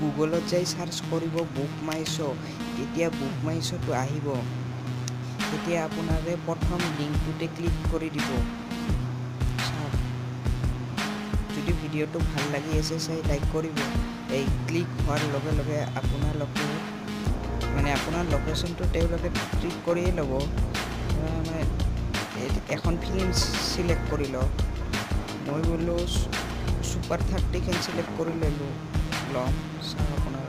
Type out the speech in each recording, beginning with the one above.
গুগলত যাই চাৰ্চ কৰিব বুক মাই শ্ব' তেতিয়া বুক মাই শ্ব'টো আহিব। তেতিয়া আপোনাৰে প্ৰথম লিংকটোতে ক্লিক কৰি দিব। যদি ভিডিঅ'টো ভাল লাগি আছে চাই লাইক কৰিব। এই ক্লিক হোৱাৰ লগে লগে আপোনালোকে মানে আপোনাৰ লোকেশ্যনটো তেওঁলোকে ক্লিক কৰিয়ে ল'ব। এখন ফিল্ম চিলেক্ট কৰি লওক মই বোলো ছুপাৰ থাৰ্টিখন চিলেক্ট কৰি ল'লোঁ ল'ম চাওক আপোনাৰ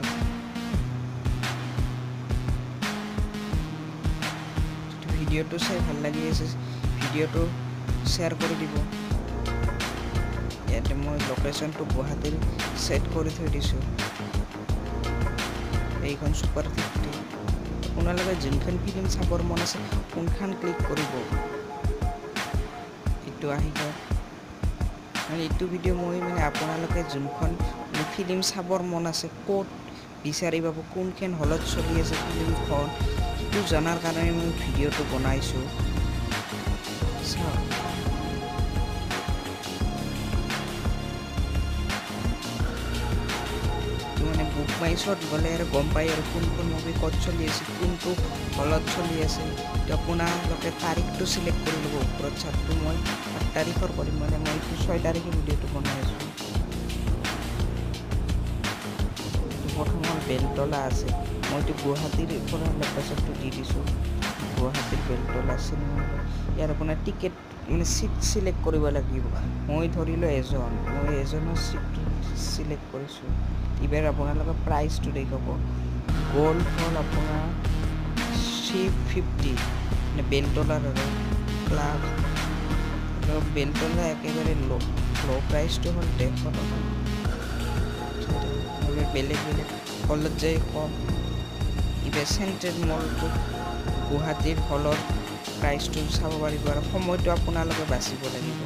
ভিডিঅ'টো চাই ভাল লাগি আছে ভিডিঅ'টো শ্বেয়াৰ কৰি দিব। ইয়াতে মই লোকেশ্যনটো গুৱাহাটীৰ ছেট কৰি থৈ দিছোঁ। এইখন ছুপাৰ থাৰ্টি আপোনালোকে যোনখন ফিল্ম চাবৰ মন আছে কোনখন ক্লিক কৰিব? আহি গ'ল মানে এইটো ভিডিঅ' মই মানে আপোনালোকে যোনখন ফিল্ম চাবৰ মন আছে ক'ত বিচাৰি পাব কোনখন হলত চলি আছে ফিল্মখন সেইটো জনাৰ কাৰণে মই ভিডিঅ'টো বনাইছোঁ। চাওক। মাইছত গ'লে আৰু গম পায় আৰু কোন কোন মুভি ক'ত চলি আছে কোনটো হলত চলি আছে। তো আপোনালোকে তাৰিখটো চিলেক্ট কৰি ল'ব ওপৰত চাৰ্টটো মই আঠ তাৰিখৰ কৰিম মানে মই এইটো ছয় তাৰিখে ভিডিঅ'টো বনাই আছোঁ। এইটো প্ৰথম হ'ল বেলতলা আছে মইতো গুৱাহাটীৰ পৰা লোকেশ্যনটো দি দিছোঁ। গুৱাহাটীৰ বেলতলা চিনেমা। ইয়াৰ আপোনাৰ টিকেট মানে চিট চিলেক্ট কৰিব লাগিব। মই ধৰিলোঁ এজন মই এজনৰ চিটটো চিলেক্ট কৰিছোঁ। এইবাৰ আপোনালোকে প্ৰাইচটো দেখাব গ'ল্ড হ'ল আপোনাৰ থ্ৰী ফিফটি মানে বেলতলাৰ আৰু ক্লাব। বেলতলা একেবাৰে ল' ল' প্ৰাইচটো হ'ল ডেৰশ টকা। বেলেগ বেলেগ। হলত যাই কম। এইবাৰ চেণ্ট্ৰেল মলটো গুৱাহাটীৰ হলত প্ৰাইচটো চাব পাৰিব আৰু সময়টো আপোনালোকে বাচিব লাগিব।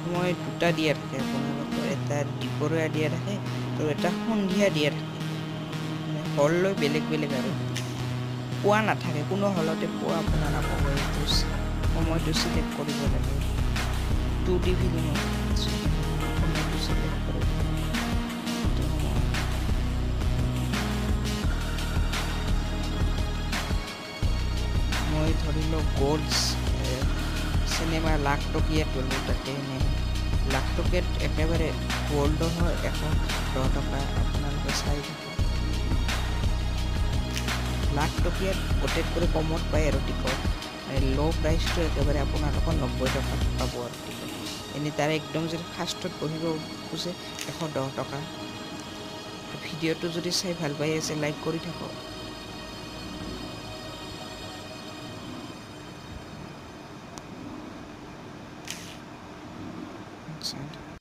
সময় দুটা দিয়া থাকে আপোনালোকৰ এটা দুপৰীয়া দিয়া থাকে আৰু এটা সন্ধিয়া দিয়া থাকে। মানে হল লৈ বেলেগ বেলেগ আৰু। পোৱা নাথাকে কোনো হলতে পোৱা আপোনাৰ নাপাব এইটো সময়টো চিলেক্ট কৰিব লাগে। টু ফিল্মৰ সময়টো চিলেক্ট কৰিব মই ধৰিলোঁ গ'ল্ড চিনেমা লাখ টকীয়াত ল'লোঁ তাতে লাখ টকীয়াত একেবাৰে গ'ল্ডৰ হয় এশ দহ টকা আপোনালোকে চাই থাকক। লাখ টকীয়াত গোটেইতকৈ কমত পায় আৰু টিকট। ল' প্ৰাইচটো একেবাৰে আপোনালোকৰ নব্বৈ টকাত পাব আৰু টিকট। এনেই তাৰে একদম যদি ফাৰ্ষ্টত বহিব খোজে এশ দহ টকা। ভিডিঅ'টো যদি চাই ভাল পাই আছে লাইক কৰি থাকক। accent.